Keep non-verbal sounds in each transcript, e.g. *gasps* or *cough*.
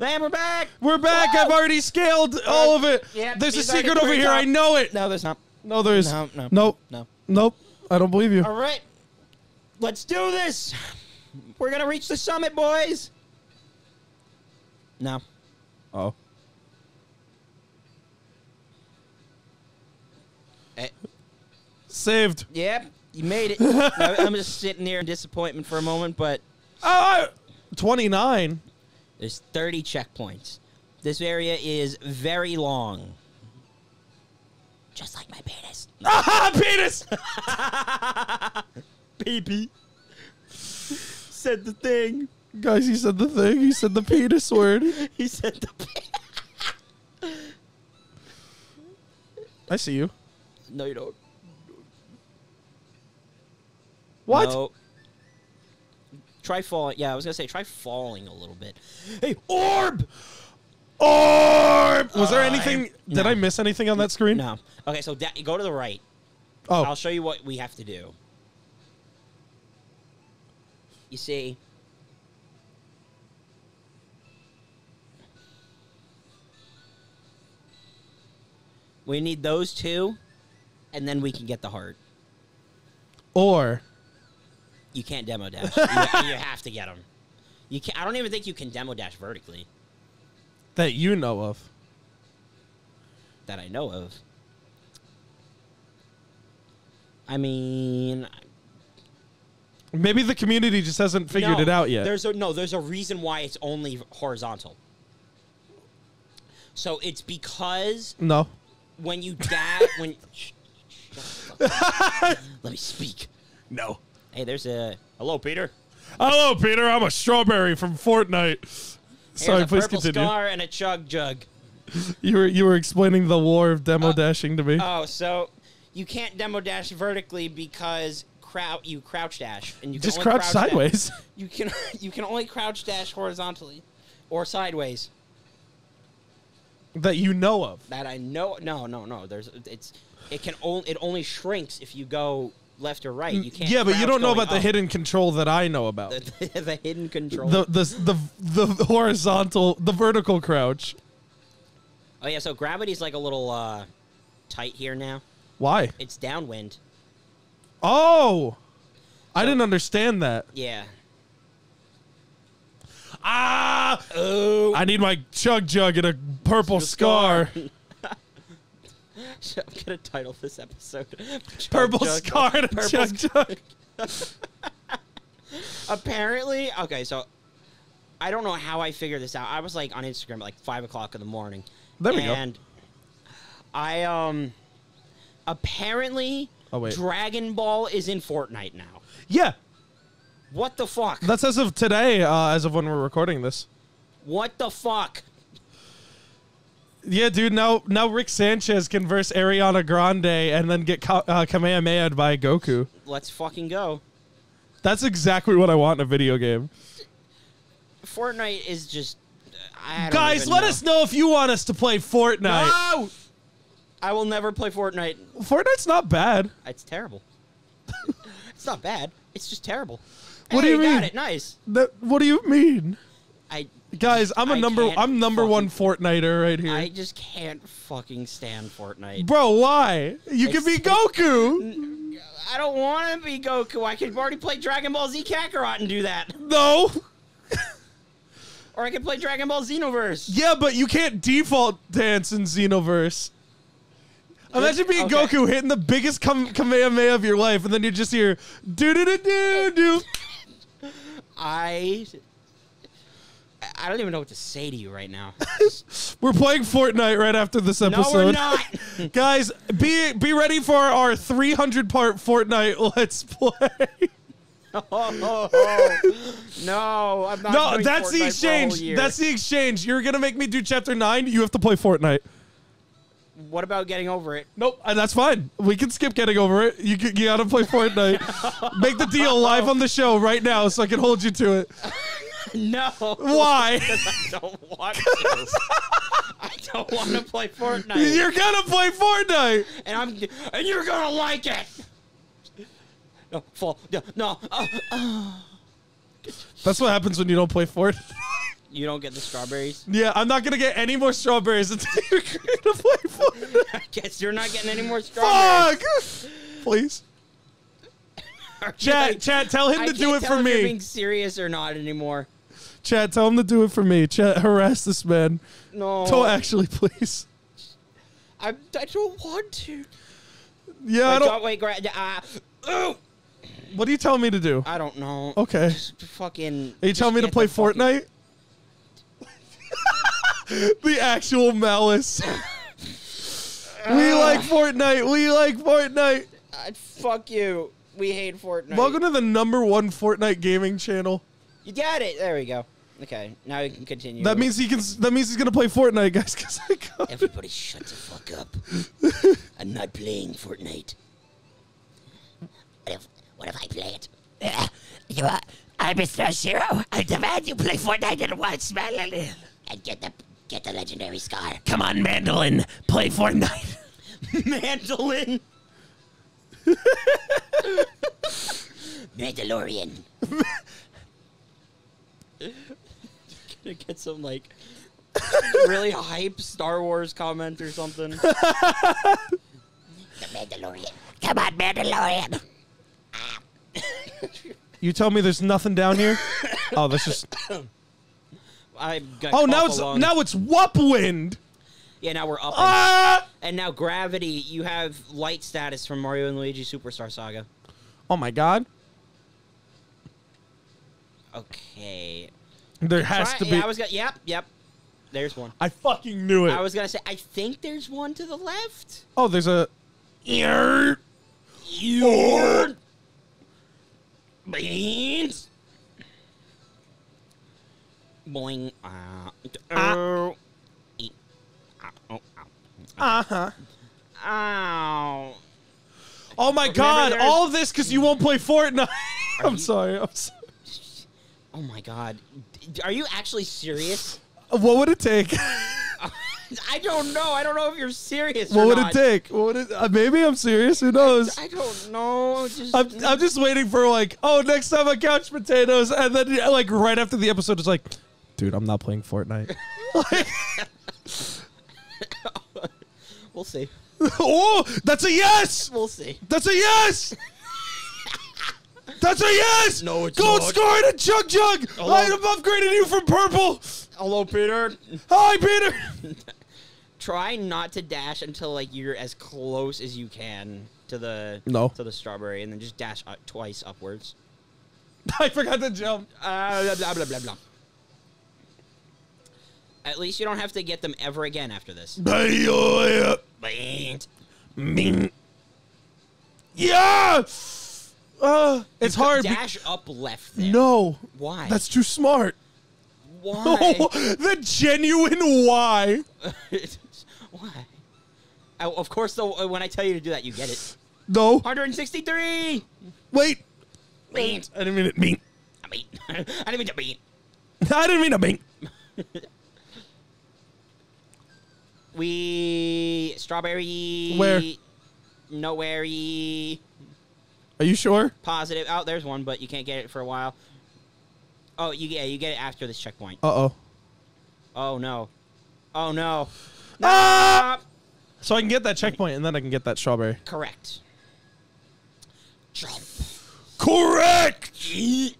And we're back. We're back. I've already scaled all of it. Yeah, There's a he's already secret over here. up. I know it. No, there's not. No, there is. No, no. Nope. No. Nope. I don't believe you. All right. Let's do this. We're going to reach the summit, boys. No. Oh. Eh, Saved. Yep, you made it. *laughs* I- I'm just sitting there in disappointment for a moment, but Oh, 29. There's 30 checkpoints. This area is very long. Just like my penis. Ah, *laughs* penis. *laughs* Baby. Said the thing. Guys, he said the thing. He said the penis word. *laughs* He said the penis. I see you. No, you don't. What? No. Try falling. Yeah, I was gonna say try falling a little bit. Hey, orb! Orb. Was there Uh, anything? Did no. I miss anything on that screen? No. Okay, so da- go to the right. Oh. I'll show you what we have to do. You see, we need those two, and then we can get the heart. Or You can't demo dash. you, you have to get them. You can I don't even think you can demo dash vertically that you know of. that I know of. I mean, Maybe the community just hasn't figured no, it out yet. There's a no. There's a reason why it's only horizontal. So it's because no. when you dash when. Shh, shut the fuck up. Let me speak. No. Hey, there's a hello, Peter. Hello, Peter. I'm a strawberry from Fortnite. Here's Sorry, a please purple continue. scar and a chug jug. You were you were explaining the war of demo oh. dashing to me. Oh, so you can't demo dash vertically because crowd you crouch dash and you can just only crouch, dash- sideways. *laughs* You can you can only crouch dash horizontally or sideways. that you know of. That I know. No, no, no. There's it's it can only it only shrinks if you go left or right. You can't. yeah, but you don't know about the hidden control that I know about. the, *laughs* the hidden control. The, the the the horizontal, the vertical crouch. oh yeah, so gravity's like a little uh tight here now. Why? It's downwind. Oh, I didn't understand that. Yeah. Ah! Oh. I need my chug jug and a purple The scar. *laughs* I'm gonna title this episode *laughs* Chug Purple Jug- scar and a Purple chug jug. *laughs* Apparently, okay, so I don't know how I figured this out. I was like on Instagram at like five o'clock in the morning. There we go. and I um apparently Oh, wait. Dragon Ball is in Fortnite now. Yeah, What the fuck? that's as of today, uh, as of when we're recording this. what the fuck? Yeah, dude. Now, now Rick Sanchez can verse Ariana Grande and then get ka- uh, Kamehameha by Goku. Let's fucking go. That's exactly what I want in a video game. Fortnite is just I don't Guys, let know. us know if you want us to play Fortnite. No! I will never play Fortnite. Fortnite's not bad. It's terrible. *laughs* it's not bad. It's just terrible. What do Hey, you got mean? it. Nice. That, what do you mean, I guys? I'm a I number. can't I'm number one Fortniter right here. I just can't fucking stand Fortnite. Bro, why? You can be Goku. I don't want to be Goku. I could already play Dragon Ball Z Kakarot and do that. No. Or I could play Dragon Ball Xenoverse. Yeah, but you can't default dance in Xenoverse. Imagine being Okay. Goku hitting the biggest kam- Kamehameha of your life, and then you just hear do do do do do. I I don't even know what to say to you right now. *laughs* We're playing Fortnite right after this episode. no, we're not. *laughs* Guys, be be ready for our 300 part Fortnite let's play. oh. *laughs* No, I'm not. no, that's the Fortnite whole exchange. That's the exchange. You're gonna make me do chapter nine. You have to play Fortnite. What about getting over it? Nope, that's fine. We can skip getting over it. You you gotta play Fortnite. Make the deal live on the show right now, so I can hold you to it. No. Why? *laughs* I don't want to. I don't want to play Fortnite. You're gonna play Fortnite. and I'm and you're gonna like it. No, fall. No, no. Uh, That's what happens when you don't play Fortnite. You don't get the strawberries. Yeah, I'm not gonna get any more strawberries until you agree to play Fortnite. *laughs* I guess you're not getting any more strawberries. Fuck! Please. *laughs* Chad, like- Chad, tell him I to do it for you're me. being serious or not anymore. Chad, tell him to do it for me. Chad, harass this man. No, Don't actually, please. I, I don't want to. Yeah, I don't. don't wait. Gra- uh, ooh, What do you tell me to do? I don't know. Okay. Just fucking. Are you telling me to play Fortnite? *laughs* the actual malice. we like Fortnite. We like Fortnite. Uh, fuck you. We hate Fortnite. Welcome to the number one Fortnite gaming channel. You got it. There we go. Okay, now we can continue. That means he can. That means he's gonna play Fortnite, guys. Cause I got Everybody shut the fuck up. *laughs* I'm not playing Fortnite. What if, what if I play it? You are, I'm Mr. Zero. I demand you play Fortnite at once, Mandolin. And get the get the legendary scar. Come on, Mandolin. Play Fortnite. Mandolin. *laughs* Mandalorian. *laughs* Gonna get some like really hype Star Wars comment or something. *laughs* The Mandalorian. Come on, Mandalorian. you. Tell me there's nothing down here. Oh, that's just. *coughs* I got Oh, now it's along. now it's Wupwind. yeah. Now we're up, and, Ah! and now gravity. You have light status from Mario and Luigi Superstar Saga. Oh my God. Okay. There has Try- to be. yeah, I was gonna. Yep, yep. There's one. I fucking knew it. I was gonna say. I think there's one to the left. oh, there's a. Beans. Boing. Uh, oh. Ow, oh. Uh huh. Ow. Oh my Remember God! there's- All of this because you won't play Fortnite. *laughs* I'm you- sorry. I'm sorry. Oh my god. Are you actually serious? What would it take? *laughs* I don't know. I don't know if you're serious what or would not. it take? What would it? Uh, maybe I'm serious. Who knows? I don't know. Just I'm, I'm just waiting for like, oh, next time on Couch Potatoes, and then like right after the episode, it's like, dude, I'm not playing Fortnite. *laughs* Like, *laughs* we'll see. oh, that's a yes. We'll see. That's a yes. That's a yes. No, it's Go and not. score it at Jug Jug. Hello? I'm upgrading you from purple. Hello, Peter. Hi, Peter. *laughs* Try not to dash until like you're as close as you can to the No. to the strawberry, and then just dash uh, twice upwards. *laughs* I forgot to jump. Uh, blah, blah blah blah blah. At least you don't have to get them ever again after this. Yeah. Uh, it's hard. Dash up left. There. no. Why? That's too smart. why. the genuine why. *laughs* why? Oh, of course, though, uh, when I tell you to do that, you get it. No. 163. Wait. Beans. I didn't mean it. Mean. I mean, *laughs* I didn't mean to beat. *laughs* I didn't mean to mean. We strawberry. Where? Nowhere. Are you sure? Positive. Oh, there's one, but you can't get it for a while. Oh, you yeah, you get it after this checkpoint. Uh oh. Oh no. Oh no. Ah! So I can get that checkpoint and then I can get that strawberry. Correct. Jump. Correct. You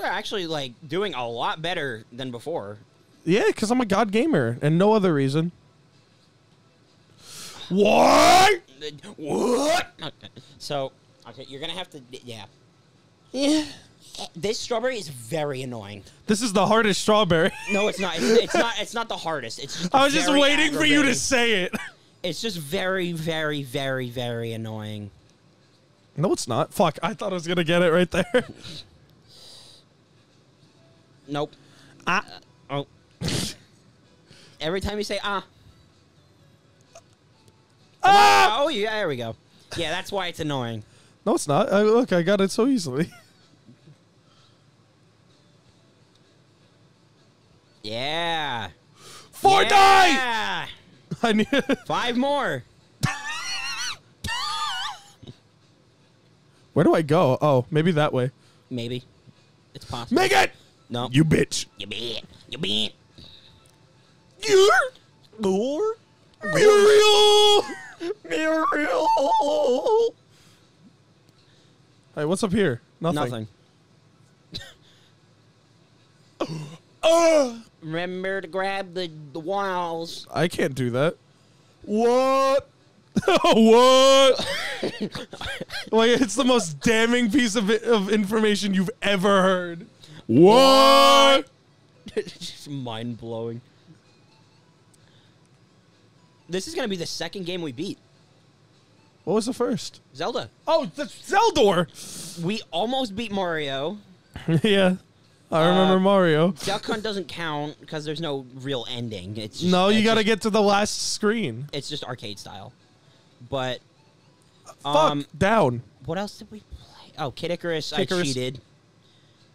are actually like doing a lot better than before. Yeah, because I'm a god gamer and no other reason. What? What? Okay. So, okay, you're gonna have to, yeah. Yeah. This strawberry is very annoying. This is the hardest strawberry. No, it's not. It's, it's not. It's not the hardest. It's just. *laughs* I was just waiting for you to say it. It's just very, very, very, very annoying. No, it's not. Fuck, I thought I was gonna get it right there. Nope. Ah. Oh. Every time you say ah. Ah! Oh yeah, there we go. Yeah, that's why it's annoying. No, it's not. I, look, I got it so easily. *laughs* Yeah. Fortnite! Yeah. I need. Five more. *laughs* Where do I go? Oh, maybe that way. Maybe. It's possible. Make it. No. You bitch. You bet. You bet. You're Gore? Muriel. Muriel. Hey, what's up here? Nothing. Nothing. Oh, *gasps* Remember to grab the, the walls. I can't do that. What? *laughs* what? *laughs* like it's the most damning piece of of information you've ever heard. What? it's *laughs* Just mind blowing. This is gonna be the second game we beat. What was the first? Zelda. Oh, the Zeldor. We almost beat Mario. *laughs* yeah, I remember Uh, Mario. Duck Hunt doesn't count because there's no real ending. It's just, No, you got to get to the last screen. It's just arcade style. But Fuck um, down. what else did we play? Oh, Kid Icarus, Kid I Icarus. cheated.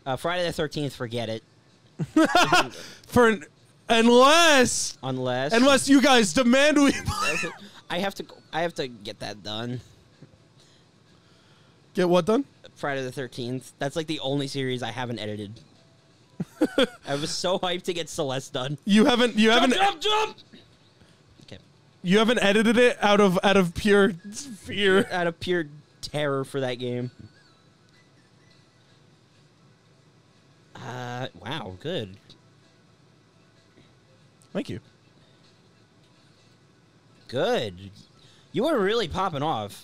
Uh, Friday the Thirteenth, forget it. *laughs* For an, unless Unless unless you guys demand we *laughs* I have to, go- I have to get that done. get what done. Friday the Thirteenth. That's like the only series I haven't edited. *laughs* I was so hyped to get Celeste done. You haven't you haven't jump, jump! Okay. you haven't edited it out of out of pure fear. *laughs* Out of pure terror for that game. Uh, wow, good. Thank you. Good. You were really popping off.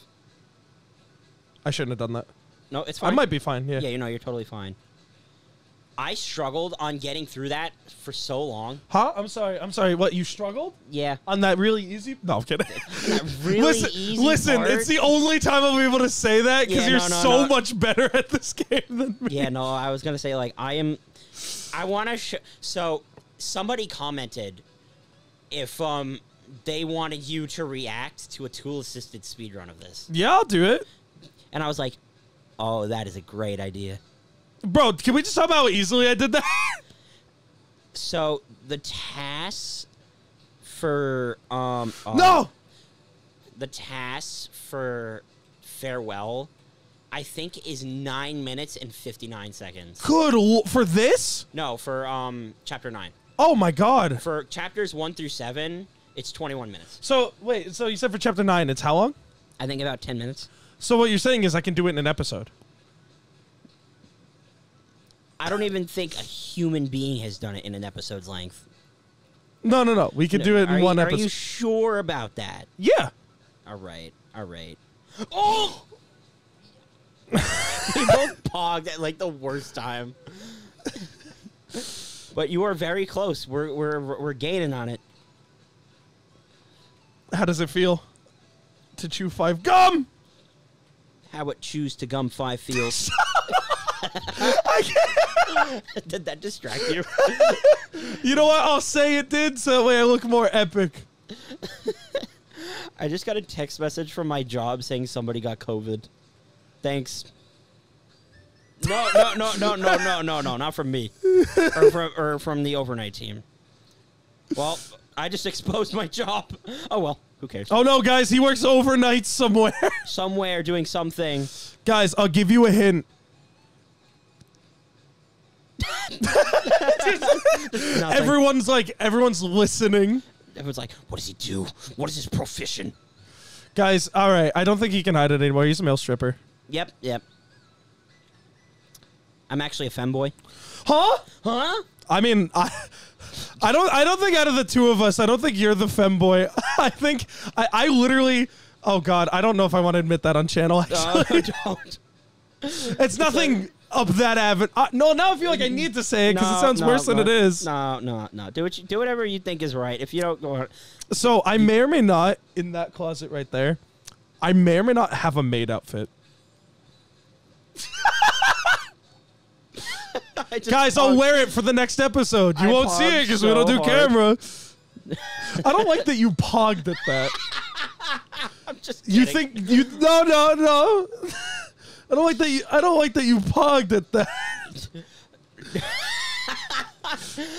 I shouldn't have done that. No, it's fine. I might be fine. Yeah. Yeah, you know, you're totally fine. I struggled on getting through that for so long. Huh? I'm sorry. I'm sorry. What you struggled Yeah. on that really easy? No, I'm kidding. *laughs* That really *laughs* listen, easy listen. part. It's the only time I'll be able to say that because Yeah, you're no, no, so no. much better at this *laughs* game than me. Yeah, no, I was gonna say like I am. I want to. Sh- so somebody commented if um they wanted you to react to a tool assisted speedrun of this, Yeah, I'll do it, and I was like, oh, that is a great idea. bro. Can we just talk about how easily I did that? So the tasks for um uh, no. the tasks for farewell. I think is nine minutes and fifty nine seconds. Good for this. No, for um chapter nine. Oh my god. For chapters one through seven, it's 21 minutes. So wait. So you said for chapter nine, it's how long? I think about 10 minutes. So what you're saying is I can do it in an episode. I don't even think a human being has done it in an episode's length. No, no, no. We can do it are in you, one Are you sure about that? yeah. All right. All right. *gasps* Oh! *laughs* we both pogged at like the worst time. *laughs* but you are very close. We're we're we're gaining on it. How does it feel to chew five gum? How it chews to gum five feels. *laughs* Did that distract you? *laughs* You know what? I'll say it did, so that way I look more epic. *laughs* I just got a text message from my job saying somebody got COVID. Thanks. No, no, no, no, no, no, no, no, not from me, or from or from the overnight team. Well, I just exposed my job. Oh well, who cares? Oh no, guys, he works overnight somewhere. Somewhere doing something. guys, I'll give you a hint. Everyone's like, everyone's listening. Everyone's like, "What does he do? What is his profession?" Guys, all right, I don't think he can hide it anymore. He's a male stripper. Yep, yep. I'm actually a femboy. Huh? Huh? I mean, I, I don't, I don't think out of the two of us, I don't think you're the femboy. *laughs* I think I, I literally. Oh God, I don't know if I want to admit that on channel. Actually, Uh, don't. *laughs* it's nothing up that avid. Uh, no, now I feel like I need to say it because it sounds no, worse than no, it is. No, no, no. Do what you, do whatever you think is right. If you don't go, So I may or may not in that closet right there. I may or may not have a maid outfit. I just Guys, I'll wear it for the next episode. You I won't see it because we don't do hard. camera. *laughs* I don't like that you pogged at that. *laughs* I'm just You kidding. think you no no no. *laughs* I don't like that you I don't like that you pogged at that.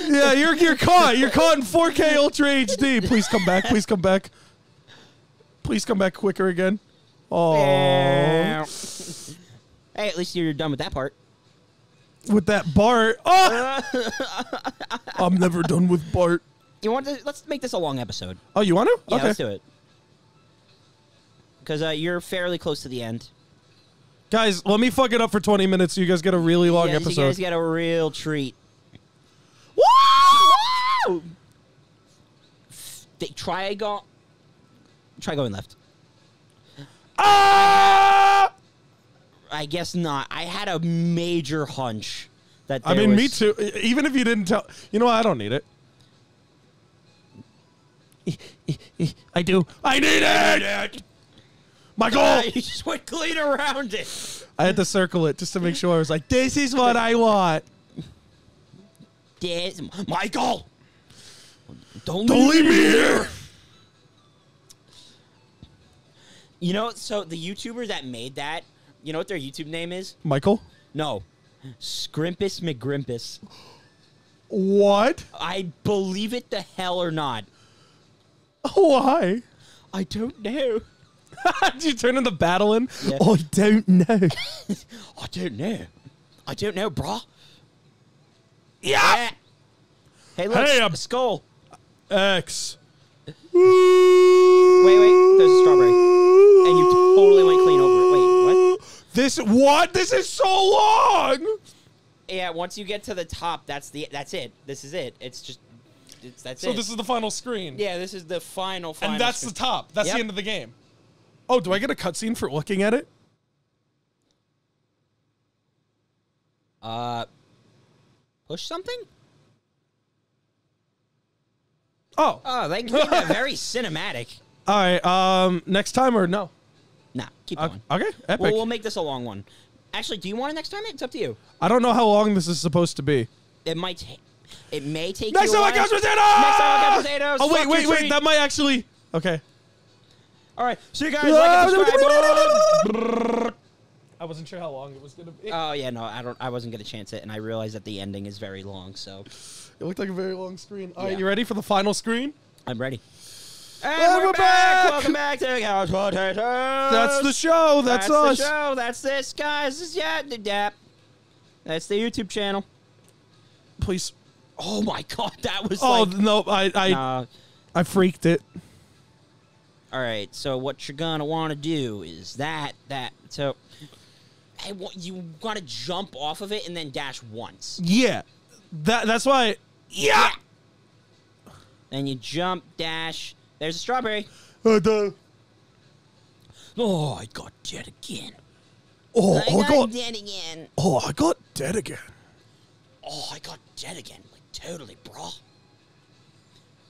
yeah, you're you're caught. You're caught in 4K Ultra HD. Please come back. Please come back. Please come back quicker again. Oh. hey, at least you're done with that part. With that Bart. Oh! *laughs* I'm never done with Bart. You want to? Let's make this a long episode. Oh, you want to? Yeah, okay. let's do it. Because uh, you're fairly close to the end. Guys, let me fuck it up for 20 minutes so you guys get a really long You episode. guys get a real treat. Woo! They try go. Try going left. Ah! I guess not. I had a major hunch that. I mean, me too. Even if you didn't tell, you know. I don't need it. I do. I need it. Michael, *laughs* Uh, you just went clean around it. I had to circle it just to make sure I was like, this is what I want. Des- Michael, don't, Don't leave me here. You know, so the YouTuber that made that, you know what their YouTube name is? Michael, No, Scrimpus McGrimpus. what? I believe it the hell or not. *laughs* Why? I don't know. *laughs* Did you turn in the battle in? Yeah. I don't know. *laughs* I don't know. I don't know, brah. Yeah. Hey, look, Hey, um, skull. X. Wait, wait, there's a strawberry. And you totally went clean over it. Wait, what? This what? This is so long. Yeah, once you get to the top, that's the that's it. This is it. It's just it's that's it. So it. this is the final screen. yeah, this is the final final. And that's screen. the top. That's Yep. the end of the game. Oh, do I get a cutscene for looking at it? uh push something? Oh. Oh, they made that very *laughs* cinematic. All right. Um, next time or no? Nah, keep Okay. going. okay. Epic. Well, we'll make this a long one. Actually, do you want it next time? It's up to you. I don't know how long this is supposed to be. It might take. It may take. Next you time I while. couch potatoes. Next time I couch potatoes. Oh wait, wait, wait. treat. That might actually. Okay. All right. See you guys. Like and subscribe. I wasn't sure how long it was gonna be. Oh yeah, no, I don't. I wasn't gonna chance it, and I realized that the ending is very long, so it looked like a very long screen. All right, Yeah. you ready for the final screen? I'm ready. And And we're, we're back. back! Welcome back to Couch Potatoes. That's the show. That's, us. the show. That's this, guys. This is yeah, the dap. That's the YouTube channel. Please. Oh my god, that was Oh like. no, I I Nah. I freaked it. All right, so what you're gonna want to do is that that so. Hey, what, you gotta jump off of it and then dash once. Yeah. That that's why. Yeah. Then you jump, dash. There's a strawberry. Uh, the- Oh, I got dead again. oh, I oh, got God. dead again. Oh, I got dead again. Oh, I got dead again. Like totally, bro.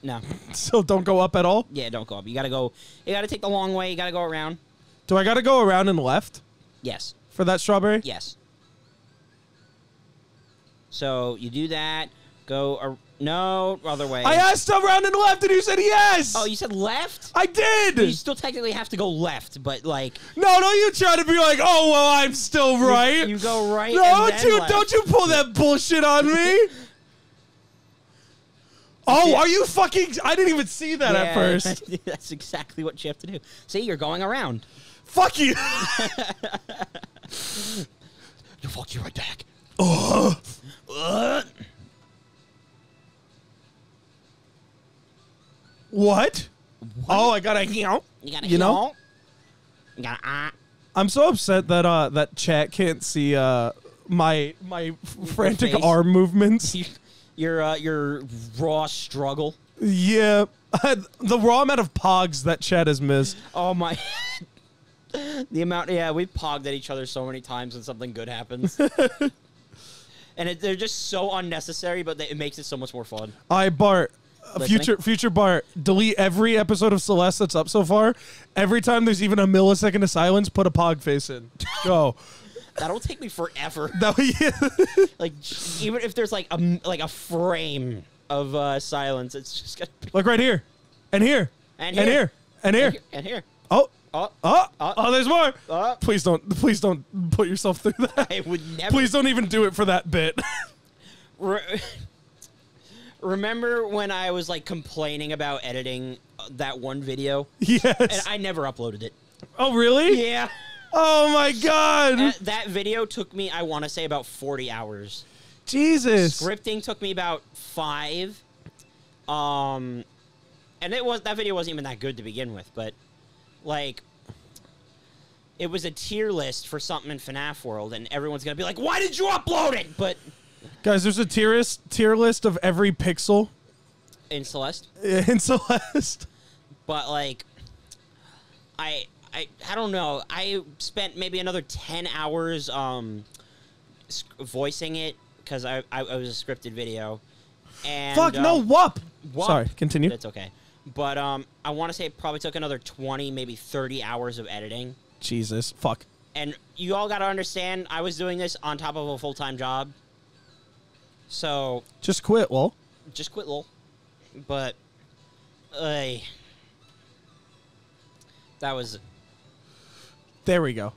No, *laughs* So don't go up at all. yeah, don't go up. You gotta go. You gotta take the long way. You gotta go around. Do I got to go around and left Yes, for that strawberry? yes. So you do that. Go. No, other way. I asked around and left, and you said yes. oh, you said left. I did. You still technically have to go left, but like no, no, you try to be like, oh well, I'm still right. you go right. no, and don't you left. don't you pull that bullshit on me. *laughs* Oh, Yeah. are you fucking? I didn't even see that at first. *laughs* That's exactly what you have to do. See, you're going around. Fuck you. *laughs* You fuck you right back. What? Oh, I got a. You know. You gotta, You know? You gotta, ah. I'm so upset that uh that chat can't see uh my my frantic face? arm movements. *laughs* your uh, your raw struggle. yeah, *laughs* the raw amount of pogs that chat has missed. Oh my. *laughs* the amount, yeah, we've pogged at each other so many times when something good happens. and it, they're just so unnecessary, but they, it makes it so much more fun. I Bart. Listening? Future future Bart, delete every episode of Celeste that's up so far. Every time there's even a millisecond of silence, put a pog face in. *laughs* Go. That'll take me forever. *laughs* that yeah. *laughs* like even if there's like a like a frame of uh, silence, it's just gonna be Look right here, and here, And and here. and here. and here. And here. Oh, Oh, oh, Uh, oh! There's more. uh. Please don't, please don't put yourself through that. I would never. Please don't even do it for that bit. Re- Remember when I was like complaining about editing uh, that one video, yes. and I never uploaded it. oh, really? Yeah. Oh my god. That, that video took me, I want to say, about 40 hours. Jesus. Scripting took me about five. Um, and it was that video wasn't even that good to begin with, but like, it was a tier list for something in FNAF World, and everyone's gonna be like, "Why did you upload it?" But Guys, there's a tier list, tier list of every pixel in Celeste, *laughs* in Celeste. but like, I I I don't know. I spent maybe another ten hours um voicing it because I, I it was a scripted video. And Fuck, no, um, whoop. Whoop. Sorry, continue. That's okay. But um, I want to say it probably took another 20, maybe 30 hours of editing. Jesus, fuck. And you all got to understand, I was doing this on top of a full time job. So Just quit, well. just quit lol. But, uh, that was. There we go.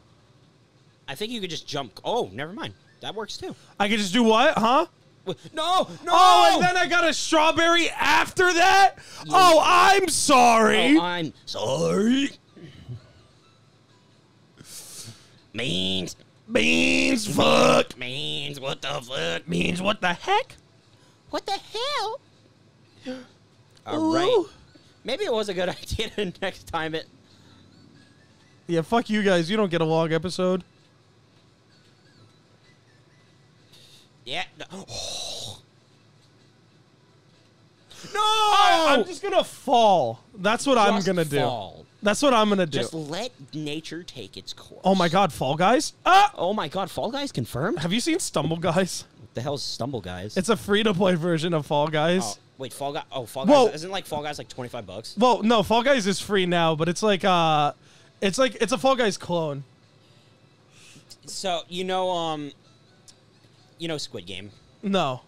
I think you could just jump. Oh, never mind. That works too. I could just do what, huh? No, no. Oh, and then I got a strawberry after that? Oh, I'm sorry. Oh, I'm sorry. Means, Beans, fuck. means, what the fuck? Means what the heck? What the hell? *gasps* All right. Ooh. Maybe it was a good *laughs* idea to next time it. Yeah, fuck you guys. You don't get a long episode. Yeah. *gasps* No. no! I, am just gonna fall. That's what I'm gonna fall. do. That's what I'm gonna do. Just let nature take its course. oh my god, Fall Guys? Ah! Oh my god, Fall Guys confirmed? Have you seen Stumble Guys? What the hell's Stumble Guys? It's a free to play version of Fall Guys. oh, wait, Fall Guys. Oh, Fall Guys. Whoa. Isn't like Fall Guys like 25 bucks? Well, no, Fall Guys is free now, but it's like uh it's like it's a Fall Guys clone. So, you know, um, you know Squid Game. No.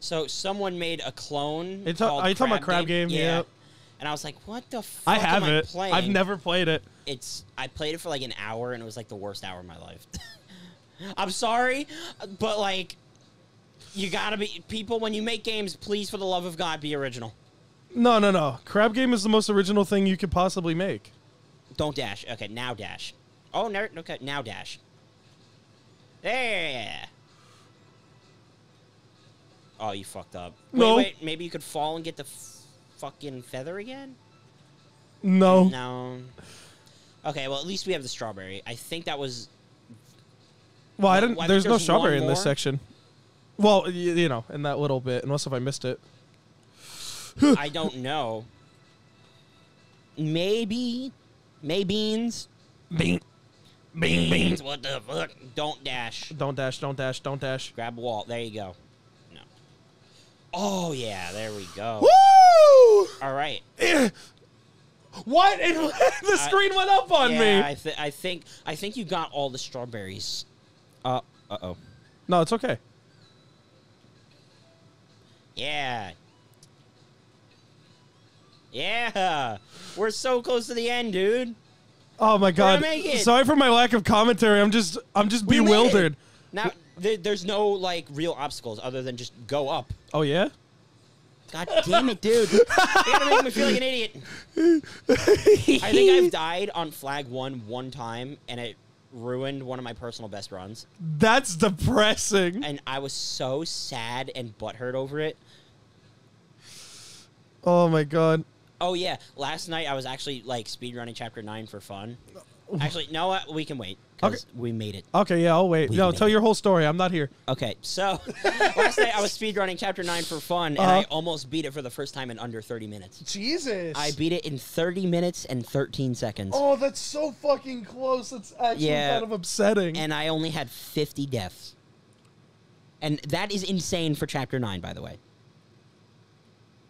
So someone made a clone. Are you ta- called are you talking about Crab Game? Yeah. Yep. And I was like, what the fuck I have am I it. playing? I've never played it. It's I played it for like an hour and it was like the worst hour of my life. *laughs* I'm sorry, but like you gotta be people when you make games. Please, for the love of God, be original. No, no, no. Crab Game is the most original thing you could possibly make. Don't dash. Okay, now dash. Oh, no, okay, now dash. There. Oh, you fucked up. Wait, No. wait. Maybe you could fall and get the fucking feather again. No. No. Okay, well at least we have the strawberry. I think that was Well, I Well, didn't I think there's no strawberry in this section. Well, y- you know, in that little bit, unless if I missed it. *sighs* I don't know. Maybe, maybeans. Bing. Bing Beans. What the fuck? Don't dash. Don't dash, don't dash, don't dash. Grab a wall. There you go. Oh yeah, there we go. Woo! All right. *clears throat* What? It, *laughs* the screen went up on yeah, me. I, th- I think I think you got all the strawberries. Uh. Uh oh. no, it's okay. Yeah. Yeah. We're so close to the end, dude. Oh my god. Sorry for my lack of commentary. I'm just I'm just We bewildered. Now th- there's no like real obstacles other than just go up. Oh yeah? God damn it, dude! you gotta make me feel like an idiot. I think I've died on flag one one time, and it ruined one of my personal best runs. That's depressing. And I was so sad and butthurt over it. Oh my god. Oh yeah, last night I was actually like speedrunning chapter nine for fun. Actually, no, uh, we can wait because we made it. Okay, yeah, I'll wait. We No, tell it. your whole story. I'm not here. Okay, so last night I was speedrunning chapter nine for fun, and I Uh-huh. almost beat it for the first time in under thirty minutes. Jesus. I beat it in thirty minutes and thirteen seconds. Oh, that's so fucking close. That's actually Yeah. kind of upsetting. and I only had 50 deaths. And that is insane for chapter 9, by the way.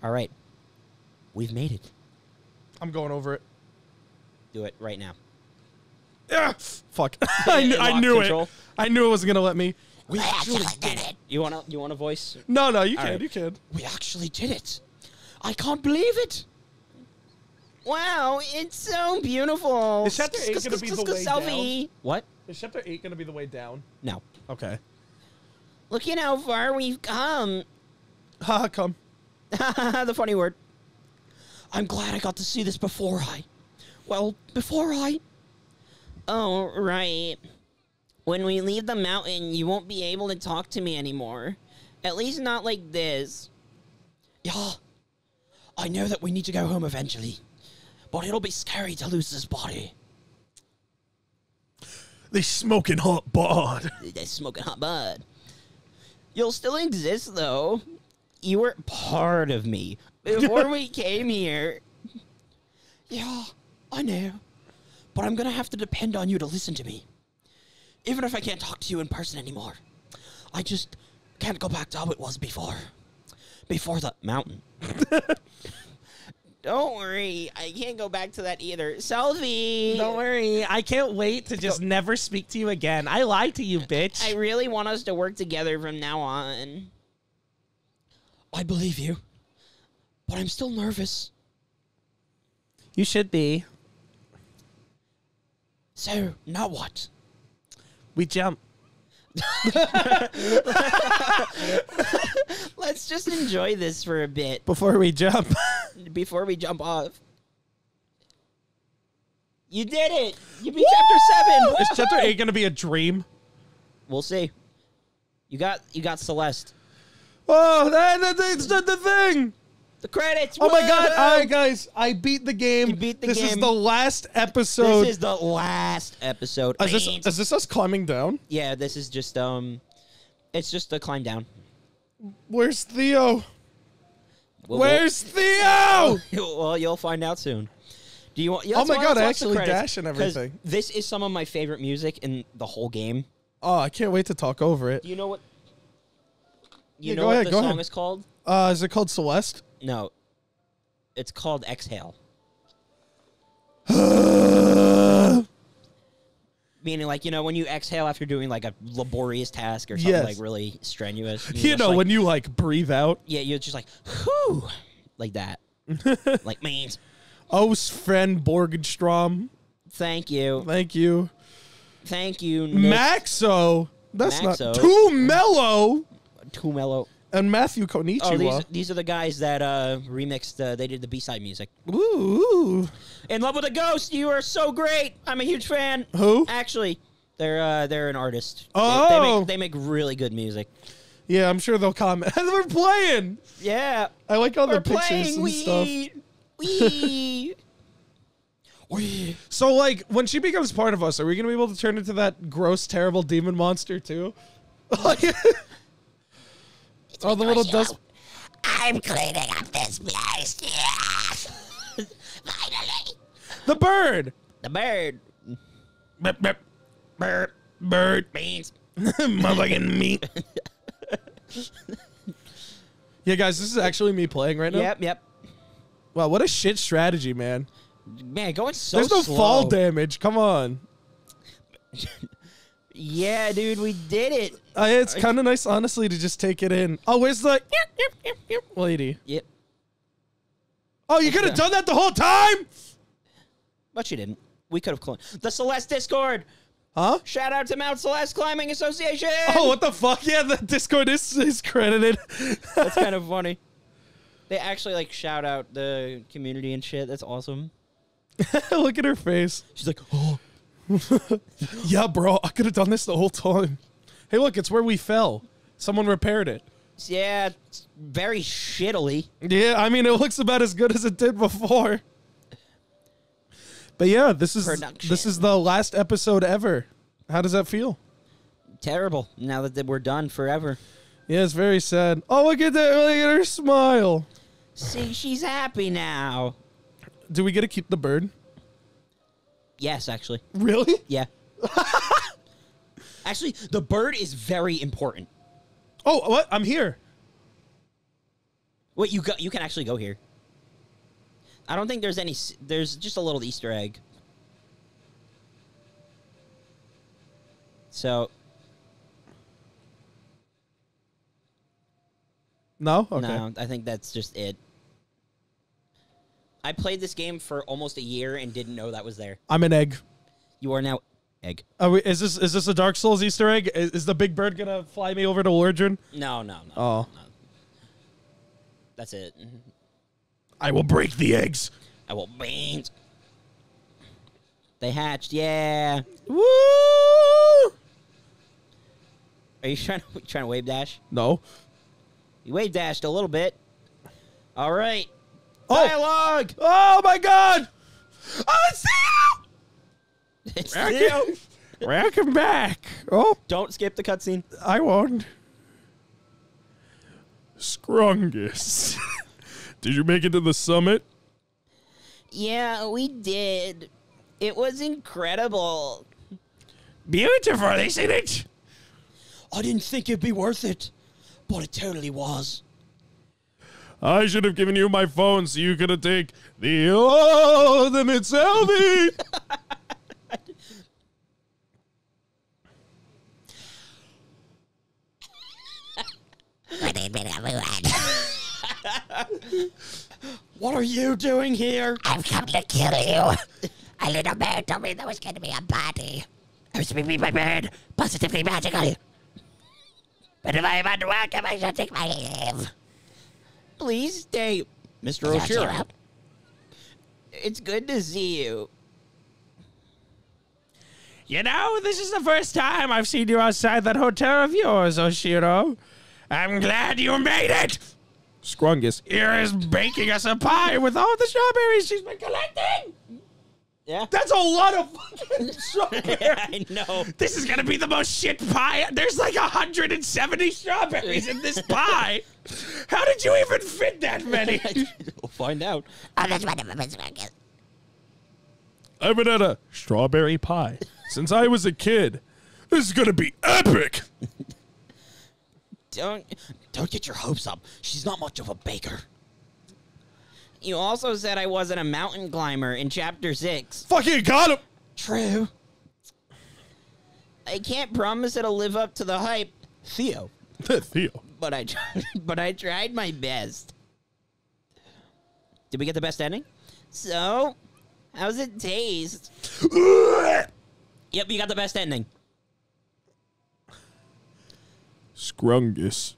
All right. We've made it. I'm going over it. Do it right now. Ah, fuck. *laughs* I, knew, I knew control. it. I knew it wasn't gonna let me. We I actually actually did did it. it. You want to you want a voice? No, no, you All can. right. You can. We actually did it. I can't believe it. Wow, it's so beautiful. Is chapter eight gonna be the way Selfie. What? Is chapter eight gonna be the way down? No. Okay. Look at how far we've come. Haha, come. *laughs* the funny word. I'm glad I got to see this before I. Well, before I. Oh, right. When we leave the mountain, you won't be able to talk to me anymore. At least not like this. Yeah, I know that we need to go home eventually, but it'll be scary to lose this body. They smoking hot bod. *laughs* They're smoking hot bud. You'll still exist though. You were part of me *laughs* before we came here. Yeah, I know. But I'm gonna have to depend on you to listen to me. Even if I can't talk to you in person anymore. I just can't go back to how it was before. Before the mountain. *laughs* Don't worry, I can't go back to that either. Selfie! Don't worry. I can't wait to just never speak to you again. I lied to you, bitch. I really want us to work together from now on. I believe you, but I'm still nervous. you should be. So, now what? We jump. *laughs* Let's just enjoy this for a bit Before we jump. before we jump off. You did it! You beat chapter 7! Is chapter eight gonna be a dream? We'll see. You got you got Celeste. Oh, that, that, that's not the thing. The credits! Oh my god! All right, guys, I beat the game. You beat the this is the last episode. This is the last episode. is this is this us climbing down? yeah, this is just um it's just a climb down. Where's Theo? We'll- Where's Theo? we'll- *laughs* well, you'll find out soon. Do you want? Oh my God, I actually dash and everything. This is some of my favorite music in the whole game. Oh, I can't wait to talk over it. Do you know what? You Yeah, know what ahead, the song ahead. is called? Uh, is it called Celeste? No, it's called Exhale. *gasps* Meaning, like you know, when you exhale after doing like a laborious task or something Yes. like really strenuous. You just know like- when you like breathe out. yeah, you're just like, whew, like that. *laughs* like means Oh, Sven Borgenstrom. thank you, Thank you. thank you, Nick Maxo. That's Maxo. not too mellow. Too mellow. And Matthew Konichiwa. Oh, these these are the guys that uh remixed. Uh, they did the B side music. ooh. In love with a ghost. You are so great. I'm a huge fan. Who? Actually, they're uh, they're an artist. They- they, Oh. make, they make really good music. Yeah, I'm sure they'll comment. *laughs* We're playing. Yeah, I like all we're the pictures playing. and stuff. we *laughs* we. So, like, when she becomes part of us, are we gonna be able to turn into that gross, terrible demon monster too? *laughs* Oh, the little dust. I'm cleaning up this place. Yeah. *laughs* Finally. The bird. The bird. Burp, burp, bird. Bird. Beans. Motherfucking meat. *laughs* yeah, guys, this is actually me playing right now. Yep, yep. Wow, what a shit strategy, man. Man, going so There's no slow. fall damage. Come on. *laughs* Yeah, dude, we did it. Uh, it's kind of nice, honestly, to just take it in. Oh, where's the lady? Yep, Oh, you could have done that the whole time? but you didn't. We could have cloned the Celeste Discord. Huh? Shout out to Mount Celeste Climbing Association. Oh, what the fuck? Yeah, the Discord is, is credited. That's *laughs* kind of funny. They actually like shout out the community and shit. That's awesome. *laughs* Look at her face. She's like, oh, *laughs* Yeah, bro, I could have done this the whole time. Hey, look, it's where we fell. Someone repaired it. yeah, it's very shittily. Yeah, I mean, it looks about as good as it did before. But yeah, this is Production. this is the last episode ever. How does that feel? Terrible. Now that that we're done forever. Yeah, it's very sad. Oh, look at that! Look at her smile. See, she's happy now. Do we get to keep the bird? Yes, actually. Really? Yeah. *laughs* actually, the bird is very important. Oh, what? I'm here. Wait, you go, you can actually go here. I don't think there's any. There's just a little Easter egg. So No. Okay. no, I think that's just it. I played this game for almost a year and didn't know that was there. I'm an egg. You are now egg. Are we, is this is this a Dark Souls Easter egg? Is, is the big bird gonna fly me over to Lordran? No, no, no. Oh. no. That's it. I will break the eggs. I will beans. They hatched, yeah. Woo! Are you trying to *laughs* trying to wave dash? No. You wave dashed a little bit. All right. Oh. Dialogue. Oh my god! Oh, it's Theo! It's Theo. Welcome back. Oh, Don't skip the cutscene. I won't. Scrungus. *laughs* Did you make it to the summit? Yeah, we did. It was incredible. Beautiful, isn't it? I didn't think it'd be worth it, but it totally was. I should have given you my phone so you could have take the oh, ultimate selfie. Good evening, everyone. What are you doing here? I've come to kill you. A little man told me there was going to be a party. I was to be my bird, positively magical. But if I am unwelcome, I shall take my leave. Please stay, Mr. Oshiro. Oshiro. It's good to see you. You know, this is the first time I've seen you outside that hotel of yours, Oshiro. I'm glad you made it. Scrungus. Ira's baking us a pie with all the strawberries she's been collecting. Yeah. That's a lot of fucking *laughs* strawberries. I know. This is gonna be the most shit pie. There's like 170 strawberries in this pie. How did you even fit that many? *laughs* we'll find out. Oh, that's wonderful, Mr. Marcus. I haven't had a strawberry pie since I was a kid. This is gonna be epic. *laughs* Don't don't get your hopes up. She's not much of a baker. You also said I wasn't a mountain climber in chapter six. Fucking got him. True. I can't promise it'll live up to the hype, Theo, *laughs* Theo. but I tried, *laughs* but I tried my best. Did we get the best ending? So, how's it taste? *gasps* Yep, you got the best ending. Scrungus.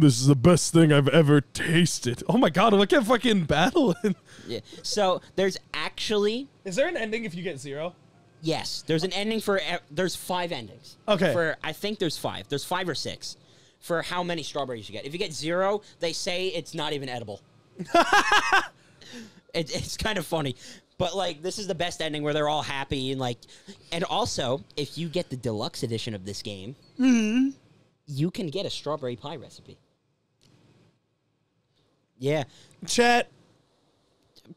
This is the best thing I've ever tasted. Oh my god, I look at fucking battling. *laughs* Yeah. So there's actually Is there an ending if you get zero? Yes, there's an ending for. e- There's five endings. Okay. For I think there's five. There's five or six for how many strawberries you get. If you get zero, they say it's not even edible. *laughs* it, it's kind of funny, but like this is the best ending where they're all happy and like, and also if you get the deluxe edition of this game, mm-hmm. you can get a strawberry pie recipe. Yeah, Chat,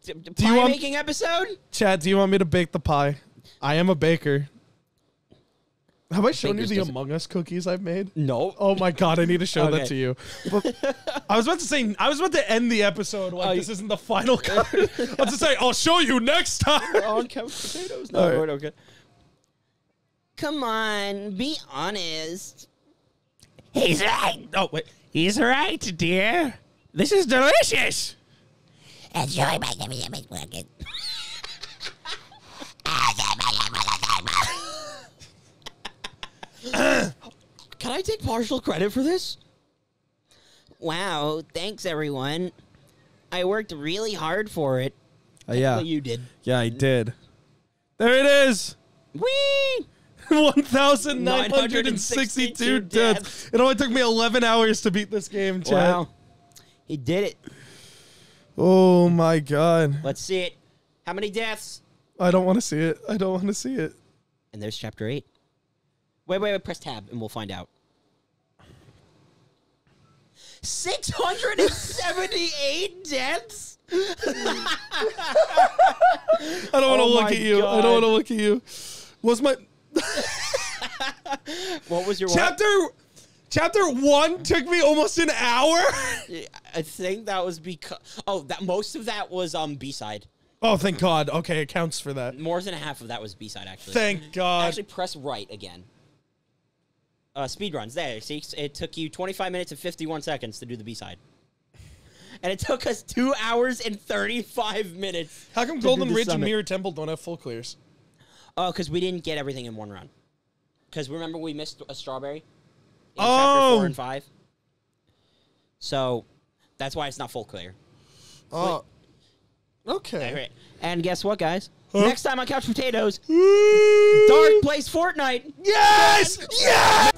D- d- Do you pie want- making episode. chat, do you want me to bake the pie? I am a baker. Have I shown you the doesn't- Among Us cookies I've made? No. Oh my god, I need to show that Okay. to you. But I was about to say, I was about to end the episode like Oh, this you- isn't the final cut. I was to say, I'll show you next time. on couch potatoes. No, All right. right, okay. Come on, be honest. He's right. Oh wait, he's right, dear. This is delicious. Enjoy my name, Mr. Marcus. Can I take partial credit for this? Wow, thanks everyone. I worked really hard for it. Uh, yeah, Well, you did. yeah, I did. There it is. Whee! *laughs* 1,962 deaths. It only took me 11 hours to beat this game, chat. Wow. He did it. Oh my god. Let's see it. How many deaths? I don't want to see it. I don't want to see it. And there's chapter 8. Wait, wait, wait, press tab and we'll find out. 678 *laughs* deaths? I don't want to Oh look at you. I don't want to look at you. Was my *laughs* What was your what? Chapter 1 took me almost an hour? *laughs* I think that was because oh, that most of that was um B side. Oh, thank God. Okay, it counts for that. More than half of that was B side actually. Thank God. Actually, press right again. Uh, speed runs there. See, it took you 25 minutes and 51 seconds to do the B side, *laughs* and it took us two hours and 35 minutes. How come Golden Ridge and. Mirror Temple don't have full clears? Oh, because we didn't get everything in one run. Because remember we missed a strawberry in chapter Oh. four and five. So that's why it's not full clear. Oh. Okay. And guess what, guys? Next time on Couch Potatoes, Dark. Dark plays Fortnite. Yes! Yes!